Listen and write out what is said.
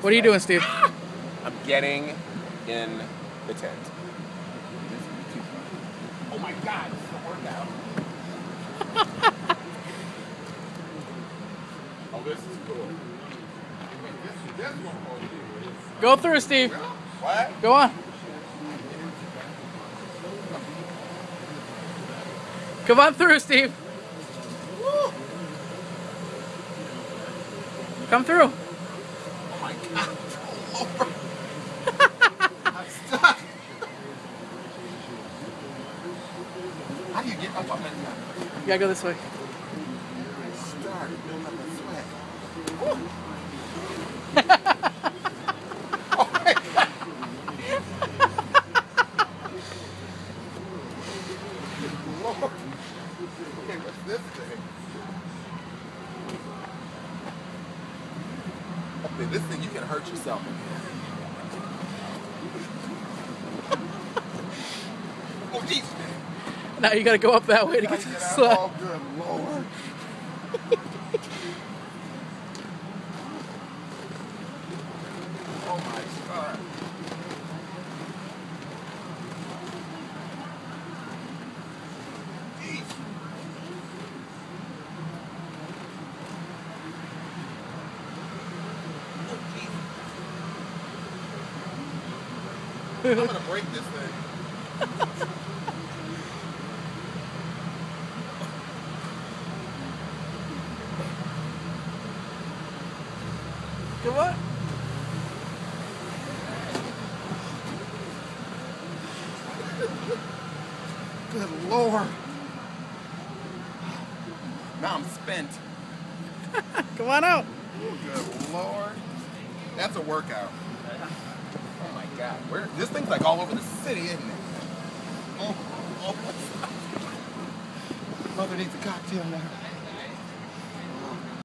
What are you doing, Steve? I'm getting in the tent. Oh my god, this is a workout. oh, this is cool. This, this one will. Go through, Steve. What? Go on. Come on through, Steve. Come through. My god. I'm stuck. How do you get up on that? You gotta go this way. I'm stuck. Building up a sweat. oh my god. Lord. Okay, what's this thing? This thing you can hurt yourself. oh jeez. Now you gotta go up that way to get to the slide. Oh good lord. oh my I'm gonna break this thing. Come on. Good lord. Now I'm spent. Come on out. Oh, good lord. That's a workout. Oh my god. Where this thing's like all over the city, isn't it? Oh, oh. Mother needs a cocktail now.